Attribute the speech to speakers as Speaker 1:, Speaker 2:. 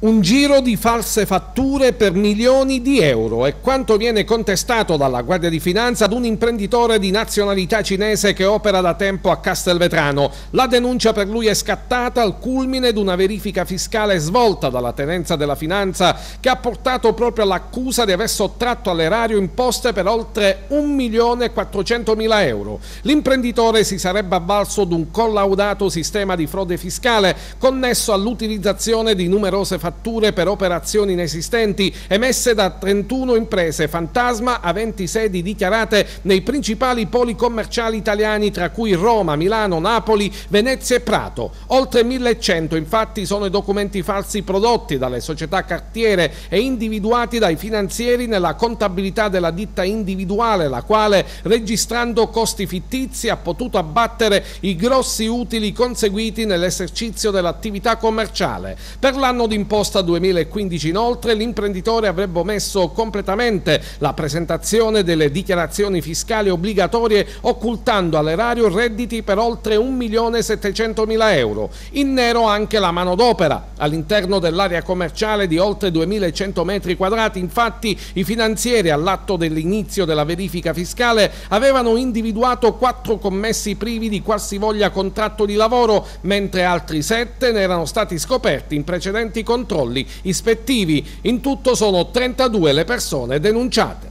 Speaker 1: Un giro di false fatture per milioni di euro è quanto viene contestato dalla Guardia di Finanza ad un imprenditore di nazionalità cinese che opera da tempo a Castelvetrano. La denuncia per lui è scattata al culmine di una verifica fiscale svolta dalla Tenenza della Finanza che ha portato proprio all'accusa di aver sottratto all'erario imposte per oltre 1.400.000 euro. L'imprenditore si sarebbe avvalso di un collaudato sistema di frode fiscale connesso all'utilizzazione di numerose fatture fatture per operazioni inesistenti emesse da 31 imprese fantasma aventi sedi dichiarate nei principali poli commerciali italiani tra cui Roma, Milano, Napoli, Venezia e Prato. Oltre 1100 infatti sono i documenti falsi prodotti dalle società cartiere e individuati dai finanzieri nella contabilità della ditta individuale, la quale registrando costi fittizi ha potuto abbattere i grossi utili conseguiti nell'esercizio dell'attività commerciale. Per l'anno d'imposta imposta 2015 inoltre l'imprenditore avrebbe omesso completamente la presentazione delle dichiarazioni fiscali obbligatorie occultando all'erario redditi per oltre 1.700.000 euro. In nero anche la manodopera. All'interno dell'area commerciale di oltre 2.100 metri quadrati infatti i finanzieri all'atto dell'inizio della verifica fiscale avevano individuato quattro commessi privi di qualsivoglia contratto di lavoro mentre altri sette ne erano stati scoperti in precedenti controlli controlli ispettivi. In tutto sono 32 le persone denunciate.